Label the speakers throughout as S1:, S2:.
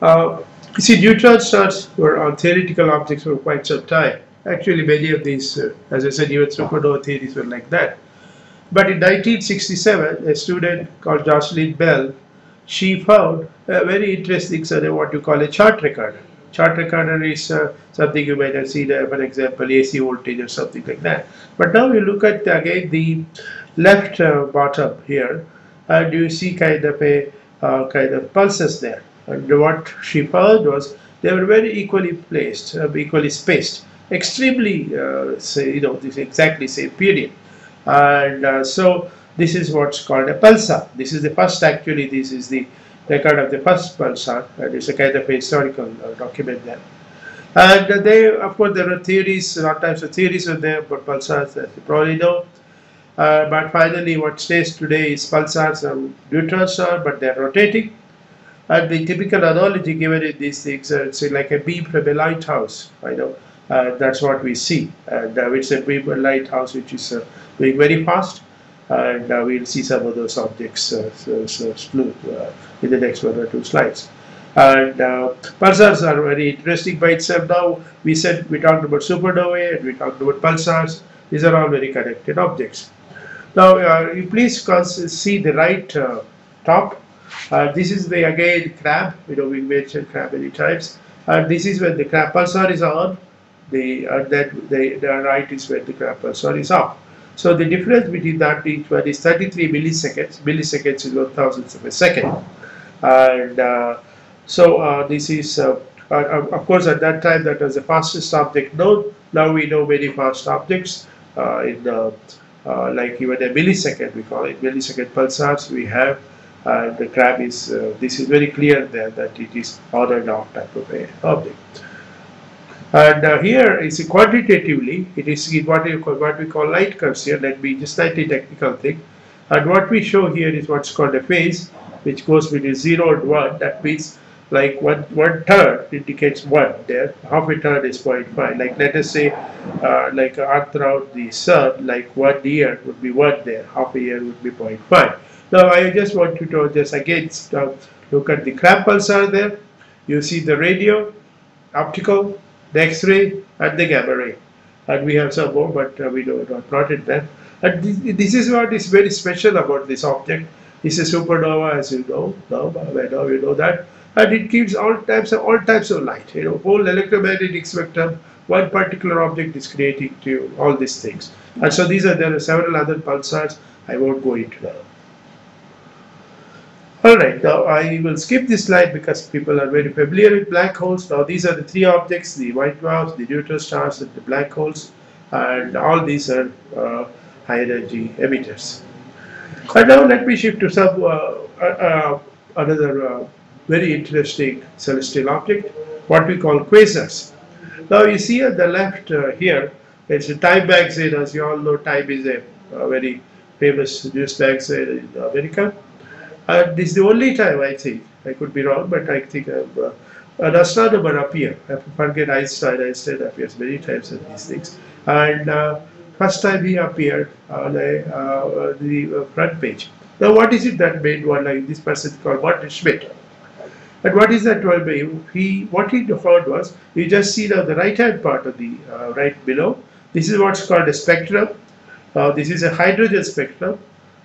S1: Uh, you see, neutron stars were on theoretical objects for quite some time. Actually, many of these, uh, as I said, even supernova theories were like that. But in 1967, a student called Jocelyn Bell, she found a very interesting of what you call a chart recorder. Chart recorder is uh, something you might have seen, uh, for example, AC voltage or something like that. But now you look at again the left uh, bottom here, and you see kind of a uh, kind of pulses there. And what she found was they were very equally placed, uh, equally spaced, extremely, uh, say, you know, this exactly same period. And uh, so this is what's called a pulsar. This is the first, actually, this is the record of the first pulsar, and it's a kind of a historical uh, document there. And they, of course, there are theories, a lot of times the theories are there about pulsars, as you probably know. Uh, but finally, what stays today is pulsars are neutron star, but they're rotating. And the typical analogy given in these things, uh, it's like a beam from a lighthouse. I know uh, that's what we see. And uh, it's a beam a lighthouse which is uh, going very fast. And uh, we'll see some of those objects uh, so, so, uh, in the next one or two slides. And uh, pulsars are very interesting by itself. Now we said we talked about supernovae and we talked about pulsars. These are all very connected objects. Now, uh, you please see the right top. Uh, this is the again crab. You know we mentioned crab many times. And this is when the crab pulsar is on. The uh, that the, the right is when the crab pulsar is off. So the difference between that each one is 33 milliseconds. Milliseconds is one thousandth of a second. And uh, so uh, this is of course at that time that was the fastest object known. Now we know very fast objects in uh, like even a millisecond, we call it millisecond pulsars we have. Uh, the crab is, uh, this is very clear there that it is on and type of a object. And uh, here is quantitatively, it is what we, call, what we call light curves here. Let me just slightly technical thing. And what we show here is what's called a phase, which goes between 0 and 1. That means like one one turn indicates one there half a turn is 0.5 like let us say uh, like earth around the sun like one year would be one there half a year would be 0.5 now i just want you to just again look at the crab pulsar there you see the radio optical the x-ray and the gamma ray and we have some more but uh, we don't not it them and this, this is what is very special about this object this is supernova as you know now, now you know that and it gives all types of all types of light. You know, whole electromagnetic spectrum. One particular object is creating to all these things. And so these are there are several other pulsars. I won't go into now. Alright, now I will skip this slide because people are very familiar with black holes. Now these are the three objects, the white dwarfs, the neutron stars and the black holes and all these are uh, high energy emitters. And now let me shift to some uh, uh, uh another uh, very interesting celestial object, what we call quasars. Now you see at the left uh, here, it's a time magazine. As you all know, Time is a, a very famous news magazine in America. And this is the only time, I think, I could be wrong, but I think I'm. uh, an astronomer appeared. I forget Einstein, Einstein appears many times in these things. And uh, first time he appeared on a, uh, the front page. Now what is it that made one like this person called Maarten Schmidt? And what is that 12 by He what he found was you just see now the right hand part of the uh, right below. This is what's called a spectrum. Uh, this is a hydrogen spectrum,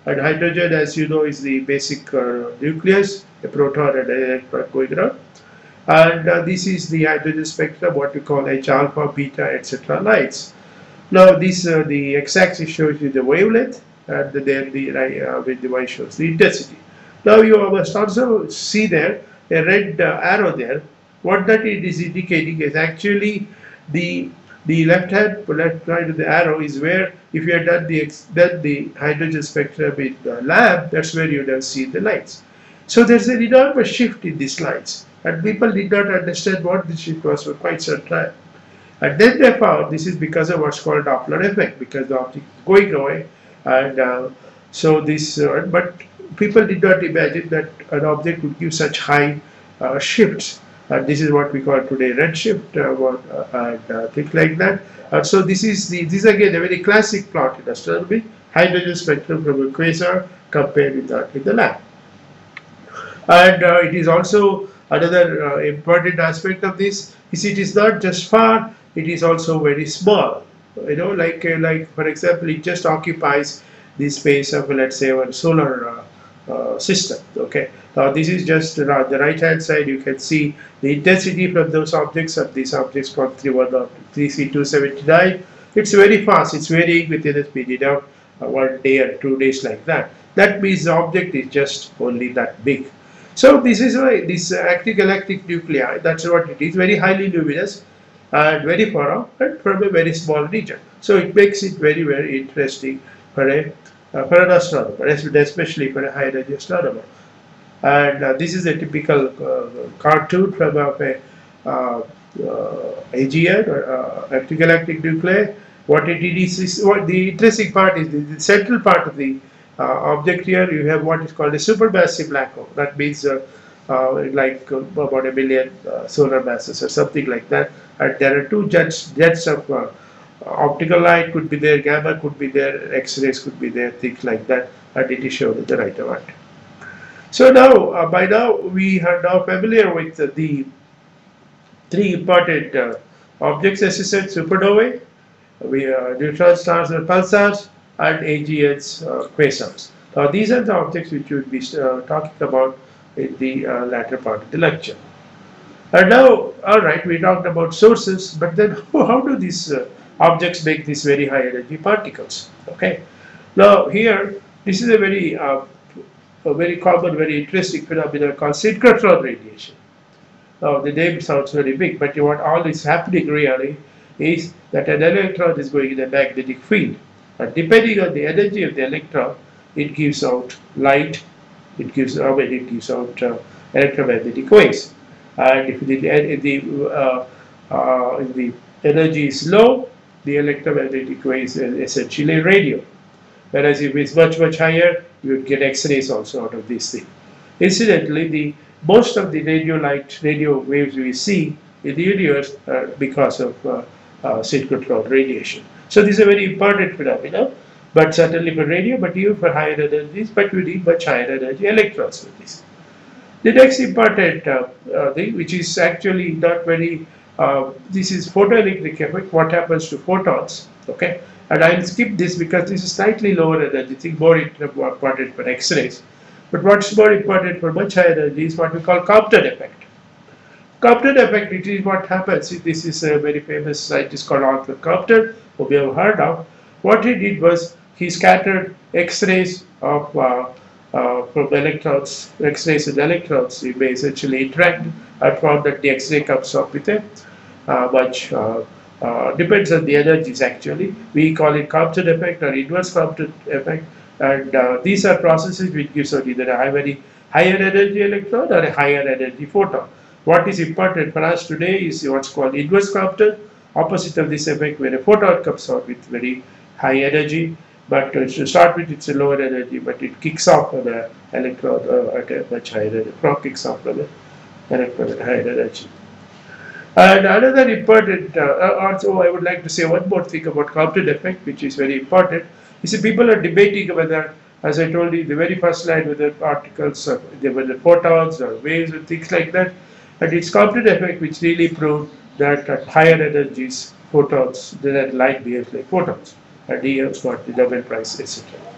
S1: and hydrogen, as you know, is the basic uh, nucleus, a proton and an electron going around. And uh, this is the hydrogen spectrum, what we call H alpha, beta, etc. lights. Now, this uh, the x-axis shows you the wavelength, and then the uh, with the y shows the intensity. Now, you must also see there a red uh, arrow there, what that it is indicating is actually the the left hand left side of the arrow is where if you had done the done the hydrogen spectrum in the lab, that's where you would have seen the lights. So there's an enormous shift in these lights, and people did not understand what this shift was for quite some time. And then they found this is because of what's called Doppler effect, because the object is going away, and uh, so this. Uh, but people did not imagine that an object would give such high uh, shifts. And this is what we call today redshift uh, uh, and uh, things like that. so this is the this is again a very classic plot in astronomy, hydrogen spectrum from a quasar compared with that in the lab. And it is also Another uh, important aspect of this is it is not just far, it is also very small. You know, like uh, like for example, it just occupies the space of let's say a solar uh, system. Okay, now this is just the right hand side. You can see the intensity from those objects of these objects from 310 3C279. It's very fast. It's varying within a period of uh, one day or two days like that. That means the object is just only that big. So this is why this active galactic nuclei, that's what it is, very highly luminous and very far off and from a very small region. So it makes it very, very interesting for a for an astronomer, especially for a high energy astronomer. And uh, this is a typical uh, cartoon from a uh, uh, AGN or uh, galactic nuclei. What it is, what the interesting part is the, the central part of the uh, object here you have what is called a supermassive black hole that means uh, uh, like about a million solar masses or something like that and there are two jets jets of optical light could be there gamma could be there x-rays could be there things like that and it is shown in the right amount so now uh, by now we are now familiar with uh, the three important uh, objects as I said supernovae we neutron stars and pulsars and AGN's uh, quasars. Now these are the objects which we will be uh, talking about in the uh, latter part of the lecture. And now, alright, we talked about sources, but then how do these uh, objects make these very high energy particles? Okay. Now here, this is a very, uh, a very common, very interesting phenomenon called synchrotron radiation. Now the name sounds very big, but what all is happening really is that an electron is going in a magnetic field and depending on the energy of the electron, it gives out light, it gives, I mean, it gives out uh, electromagnetic waves. And if the, if the, uh, uh, if the energy is low, the electromagnetic waves is essentially radio. Whereas if it's much, much higher, you would get X-rays also out of this thing. Incidentally, the most of the radio light, radio waves we see in the universe are because of uh, uh, synchrotron radiation. So this is a very important phenomena, but certainly for radio, but even for higher energies, but we need much higher energy electrons for this. The next important uh, uh, thing, which is actually not very, uh, this is photoelectric effect, what happens to photons, okay? And I'll skip this because this is slightly lower energy, more important for X-rays. But what's more important for much higher energy is what we call Compton effect. Compton effect, it is what happens. This is a very famous scientist called Arthur Compton, who we have heard of. What he did was he scattered X-rays of uh, uh, from electrons, X-rays and electrons. He may essentially interact and found that the X-ray comes up with a uh, much uh, uh, depends on the energies actually. We call it Compton effect or inverse Compton effect. And uh, these are processes which gives out either a high, very higher energy electron or a higher energy photon. What is important for us today is what's called inverse Compton, opposite of this effect where a photon comes out with very high energy, but uh, to start with it's a lower energy, but it kicks off on the electron uh, at a much higher energy, kicks off electron at higher energy. And another important, uh, uh, also I would like to say one more thing about Compton effect, which is very important. You see, people are debating whether, as I told you, the very first slide, whether particles, uh, whether photons or waves or things like that, and it's Compton effect which really proved that at higher energies, photons, that light behaves like photons. Has got the Nobel Prize, etc.